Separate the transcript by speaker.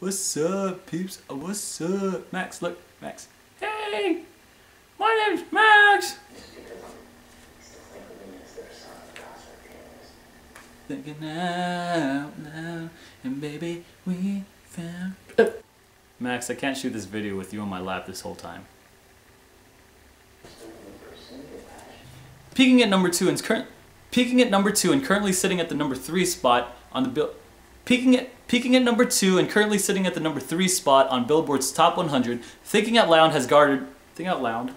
Speaker 1: What's up, peeps? Uh, What's up? Max, look, Max. Hey! My name's Max! Thinking out loud, and baby, we found. Max, I can't shoot this video with you on my lap this whole time. Peaking at number two and current, peaking at number two and currently sitting at the number three spot on the bill. Peaking at peaking at number two and currently sitting at the number three spot on Billboard's Top 100. Thinking Out Loud has garnered. Thinking Out Loud.